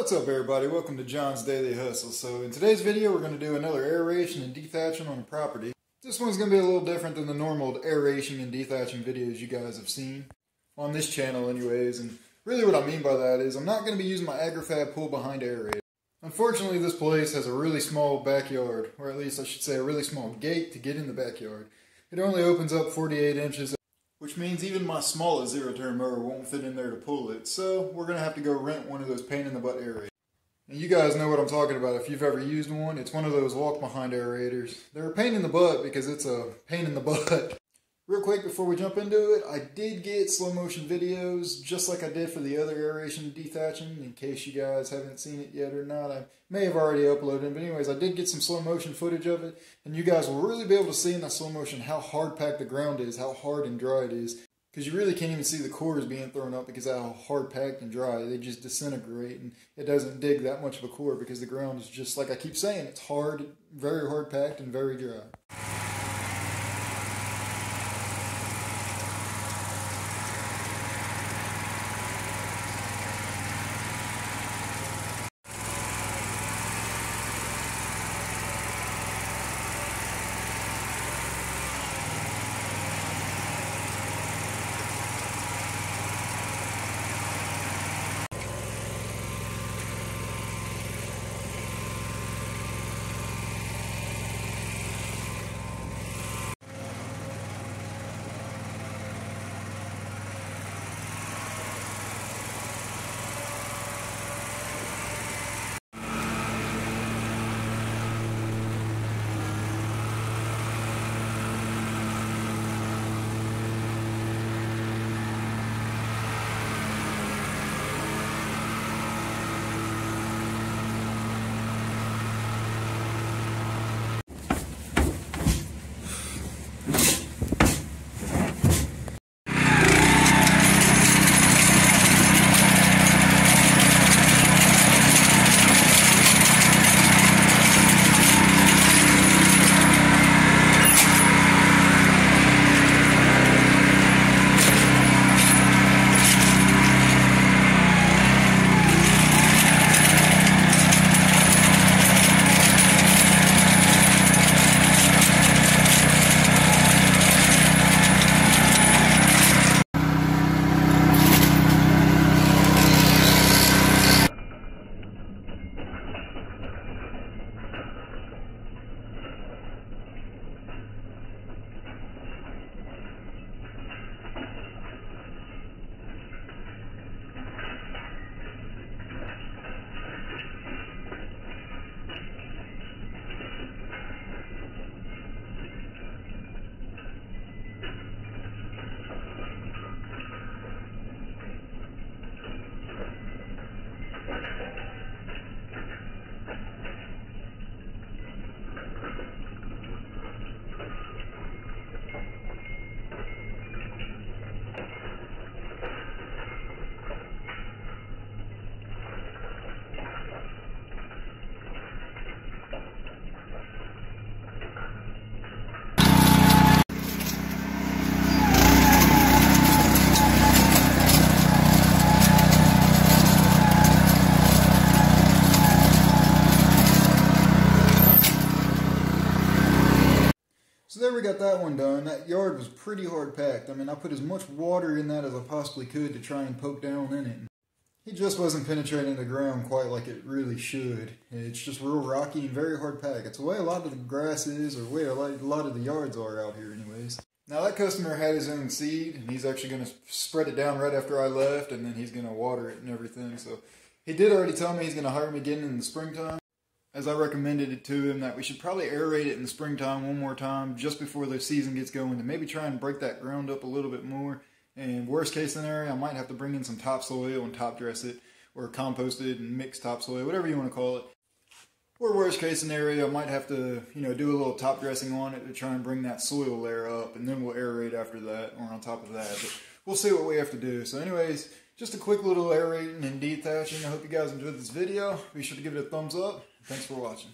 What's up everybody? Welcome to Jon's Daily Hustle. So in today's video we're going to do another aeration and dethatching on a property. This one's going to be a little different than the normal aeration and dethatching videos you guys have seen. On this channel anyways. And really what I mean by that is I'm not going to be using my AgriFab pull behind aerator. Unfortunately this place has a really small backyard. Or at least I should say a really small gate to get in the backyard. It only opens up 48 inches which means even my smallest zero turn mower won't fit in there to pull it. So we're going to have to go rent one of those pain in the butt aerators. And you guys know what I'm talking about if you've ever used one. It's one of those walk behind aerators. They're a pain in the butt because it's a pain in the butt. Real quick before we jump into it, I did get slow motion videos just like I did for the other aeration dethatching in case you guys haven't seen it yet or not. I may have already uploaded it, but anyways, I did get some slow motion footage of it and you guys will really be able to see in that slow motion how hard packed the ground is, how hard and dry it is. Because you really can't even see the cores being thrown up because how hard packed and dry. They just disintegrate and it doesn't dig that much of a core because the ground is just, like I keep saying, it's hard, very hard packed and very dry. Got that one done. That yard was pretty hard packed. I mean, I put as much water in that as I possibly could to try and poke down in it. It just wasn't penetrating the ground quite like it really should. It's just real rocky and very hard packed. It's the way a lot of the grass is, or the way a lot of the yards are out here anyways. Now that customer had his own seed, and he's actually going to spread it down right after I left, and then he's going to water it and everything. So he did already tell me he's going to hire me again in the springtime as I recommended it to him, that we should probably aerate it in the springtime one more time just before the season gets going to maybe try and break that ground up a little bit more. And worst case scenario, I might have to bring in some topsoil and top dress it, or compost it and mix topsoil, whatever you want to call it. Or worst case scenario, I might have to, you know, do a little top dressing on it to try and bring that soil layer up, and then we'll aerate after that, or on top of that. But we'll see what we have to do. So anyways, just a quick little aerating and dethatching. I hope you guys enjoyed this video. Be sure to give it a thumbs up. Thanks for watching.